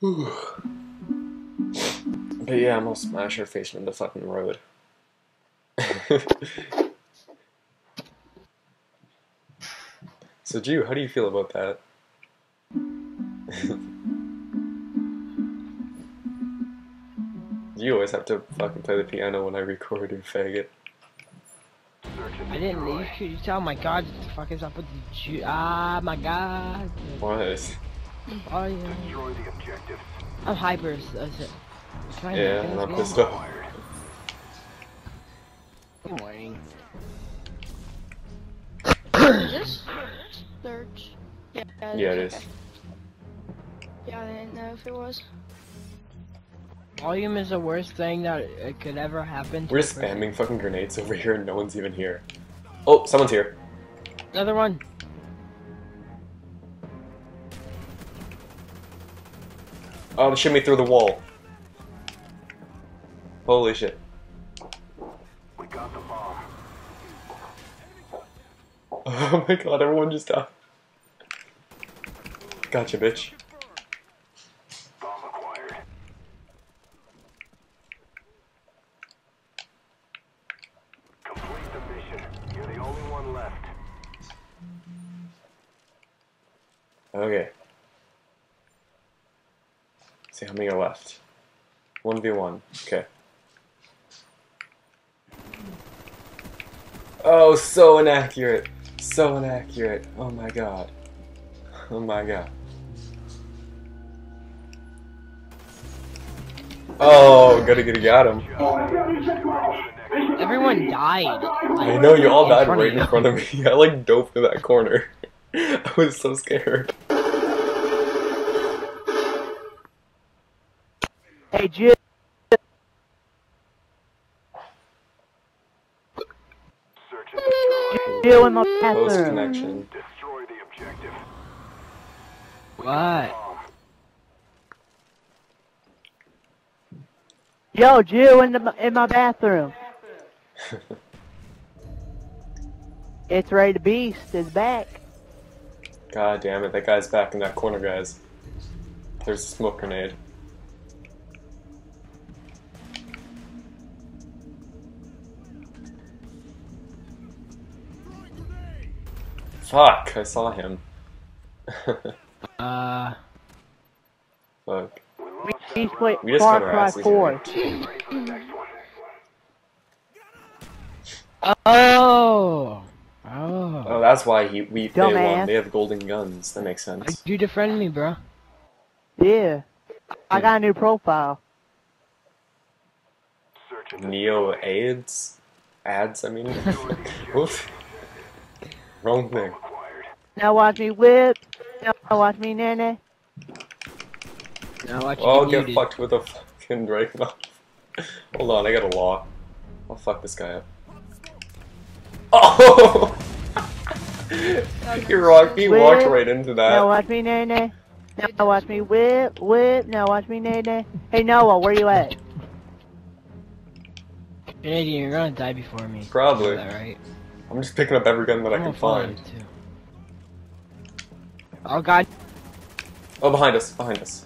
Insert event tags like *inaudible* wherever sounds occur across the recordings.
But yeah, I'm gonna smash her face into the fucking road. *laughs* so, Jew, how do you feel about that? *laughs* you always have to fucking play the piano when I record, you faggot. I didn't leave. You tell oh my god, what the fuck is up with the Jew? Ah, my god. What? Oh yeah. Destroy the objectives. I'm hyper. Is it? Can I Yeah, hack and this I'm game? pissed off. Good morning. This search? Yeah, Yeah, it is. okay. Yeah, I didn't know if it was. Volume is the worst thing that it could ever happen. to We're just spamming fucking grenades over here and no one's even here. Oh, someone's here. Another one. Oh, shot me through the wall. Holy shit. We got the bomb. *laughs* Oh my god, everyone just died. Gotcha, bitch. Bomb acquired. Complete the mission. You're the only one left. Okay. See how many are left. 1v1. Okay. Oh, so inaccurate. So inaccurate. Oh my god. Oh my god. Oh, gotta get got him. Everyone died. I know you all died right in front of me. *laughs* I like dove to that corner. *laughs* I was so scared. Hey, Jill. Search and. Jill in my Post bathroom. connection. Destroy the objective. What? Yo, Jill in the in my bathroom. *laughs* It's Ray the Beast is back. God damn it, that guy's back in that corner, guys. There's a smoke grenade. Fuck, I saw him. *laughs* Uh. Fuck. We need to play We just Far got our Cry asses 4. Ready for the next one. Oh. Oh. Oh, that's why he we they won. They have golden guns. That makes sense. you defriend me, bro? Yeah. I got a new profile. Neo destroy. AIDS? Ads, I mean. *laughs* Oops. Wrong thing. Now watch me whip. Now watch me nene. Now watch you Oh, get get muted. fucked with a fucking Dragunov. *laughs* Hold on, I got a law. I'll fuck this guy up. *laughs* Oh! *laughs* he walked, he walked right into that. Now watch me nene. Now watch me whip, whip. Now watch me nene. Hey Noah, where you at? Canadian, you're gonna die before me. Probably. You know that, right? I'm just picking up every gun that I I'm can find. too. Oh god. Oh, behind us, behind us.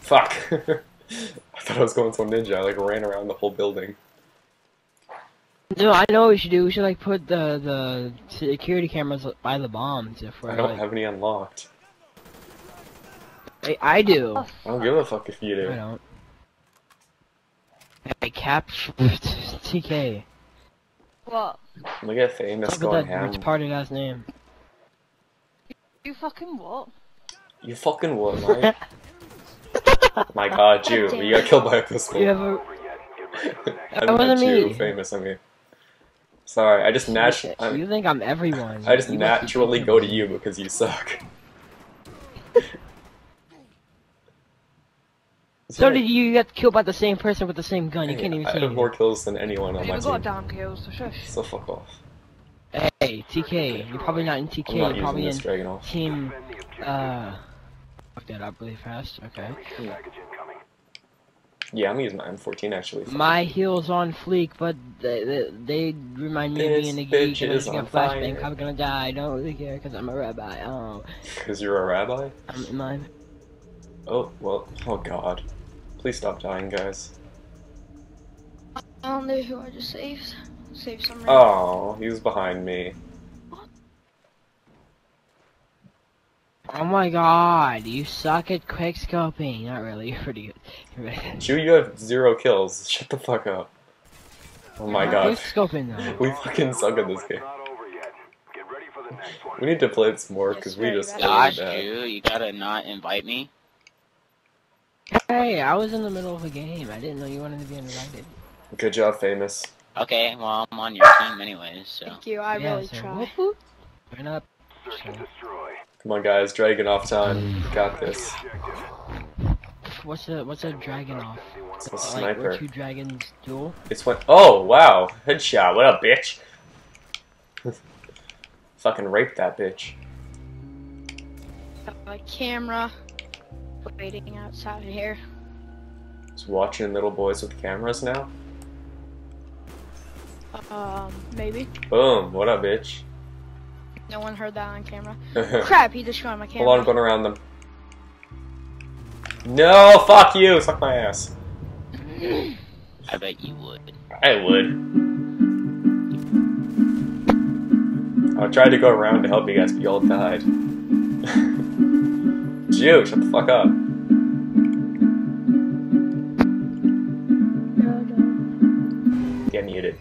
Fuck. *laughs* I thought I was going so ninja. I like ran around the whole building. No, I know what we should do. We should like put the the security cameras by the bombs if we're I don't like. have any unlocked. I, I do. I don't give a fuck if you do. I don't. Hey, cap TK. What? Look at famous Look going at that ham. retarded ass name. You fucking what? You fucking would, *laughs* Mike. My god, Jew. damn You got killed by a pistol. You have a Over yet. *laughs* Get ready for the next I wasn't Jew, me. famous, I mean. Sorry, I just naturally. You think I'm everyone? I just You must be naturally go to you because you suck. So did you. You got killed by the same person with the same gun. You Hey, can't even I see have more kills than anyone on I my even got team. down kills, so shush. So fuck off. Hey, TK. You're probably not in TK. I'm not You're using probably this in Dragunov. team. defend the objective. Uh. Fuck that up really fast. Okay. Care package incoming. Yeah, I'm using my M14 actually. My heels on fleek, but they, they, they remind me of This being a bitch geek and I'm is gonna on flashbang. I'm gonna die. I don't really care because I'm a rabbi. *laughs* Oh, Because you're a rabbi? I'm in my. Oh, well, oh god. Please stop dying, guys. I don't know who I just saved. Saved some. Oh, he was behind me. Oh my god, you suck at quick scoping. Not really, *laughs* you're pretty good. You're Chew, you have zero kills. *laughs* Shut the fuck up. Oh my god. Quick scoping though. We fucking suck at this Round's game. not over yet. Get ready for the next one. We need to play this more because we just bad. really Gosh, bad. dude, you gotta not invite me. Hey, I was in the middle of a game. I didn't know you wanted to be invited. Good job, famous. Okay, well, I'm on your team anyways, so. Thank you. I yeah, really so try. whoop whoop. Turn up. Search. Come on, guys. Dragon off time. We got this. What's a what's a dragon off? It's a sniper. where two dragons duel? It's went. Oh, wow. Headshot. What up, bitch? *laughs* Fucking raped that bitch. Got my camera waiting outside here. Just watching little boys with cameras now. Um, maybe. Boom. What up, bitch? No one heard that on camera. *laughs* Crap, he just destroyed my camera. Hold on, I'm going around them. No, fuck you. Suck my ass. *clears throat* I bet you would. I would. I tried to go around to help you guys, but y'all died. Jew, shut the fuck up. Get muted.